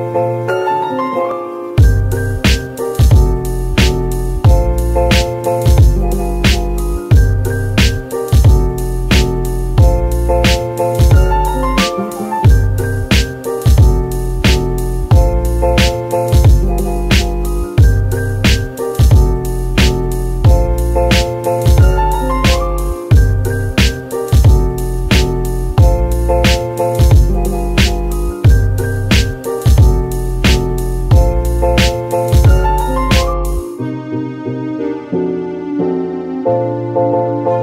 you Música